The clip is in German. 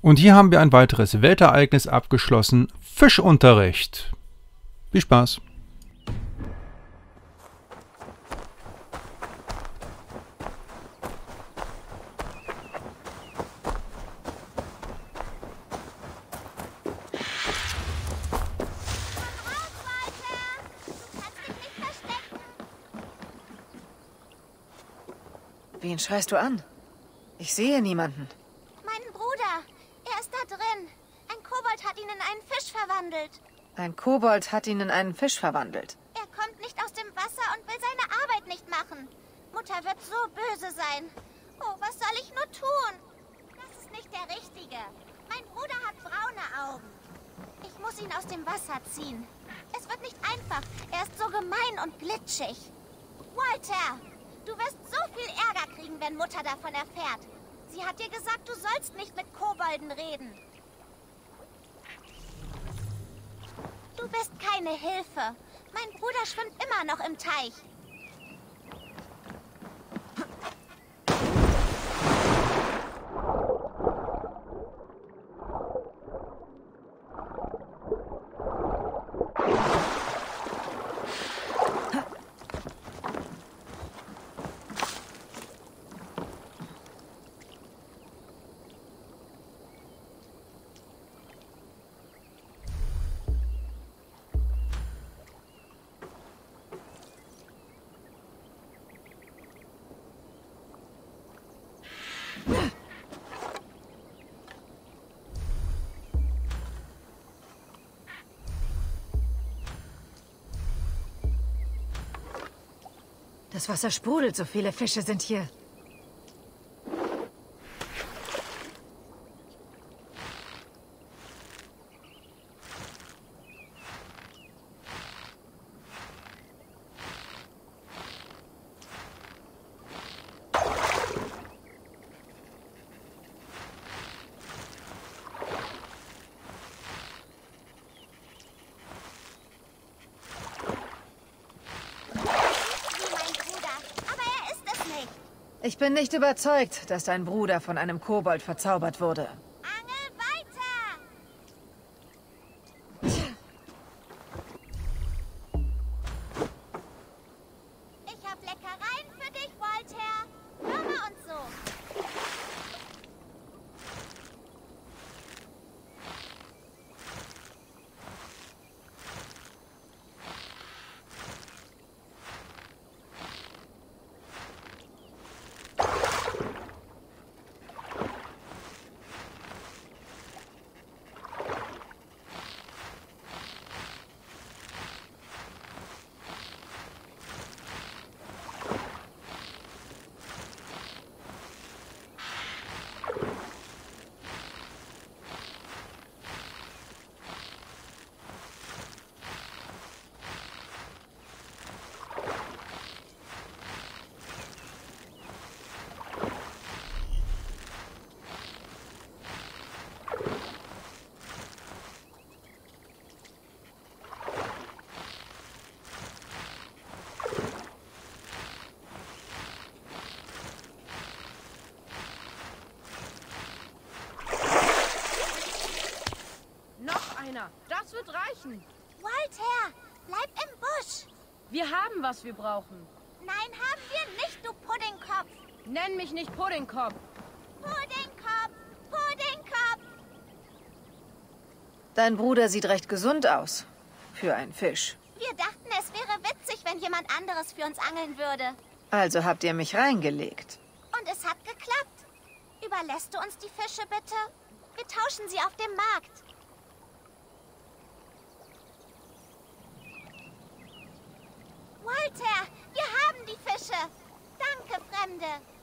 Und hier haben wir ein weiteres Weltereignis abgeschlossen. Fischunterricht. Viel Spaß. Wen schreist du an? Ich sehe niemanden. Meinen Bruder. Er ist da drin. Ein Kobold hat ihn in einen Fisch verwandelt. Ein Kobold hat ihn in einen Fisch verwandelt. Er kommt nicht aus dem Wasser und will seine Arbeit nicht machen. Mutter wird so böse sein. Oh, was soll ich nur tun? Das ist nicht der Richtige. Mein Bruder hat braune Augen. Ich muss ihn aus dem Wasser ziehen. Es wird nicht einfach. Er ist so gemein und glitschig. Walter, du wirst so viel Ärger kriegen, wenn Mutter davon erfährt. Sie hat dir gesagt, du sollst nicht mit Kobolden reden. Du bist keine Hilfe. Mein Bruder schwimmt immer noch im Teich. Das Wasser sprudelt, so viele Fische sind hier. Wie mein Bruder. Aber er ist es nicht. Ich bin nicht überzeugt, dass dein Bruder von einem Kobold verzaubert wurde. Angel weiter! Ich hab Leckereien für dich, Walter. Würmer und so. Noch einer. Das wird reichen. Walter, bleib im Busch. Wir haben, was wir brauchen. Nein, haben wir nicht, du Puddingkopf. Nenn mich nicht Puddingkopf. Puddingkopf, Puddingkopf. Dein Bruder sieht recht gesund aus. Für einen Fisch. Wir dachten, es wäre witzig, wenn jemand anderes für uns angeln würde. Also habt ihr mich reingelegt. Und es hat geklappt. Überlässt du uns die Fische bitte? Wir tauschen sie auf dem Markt. Ende.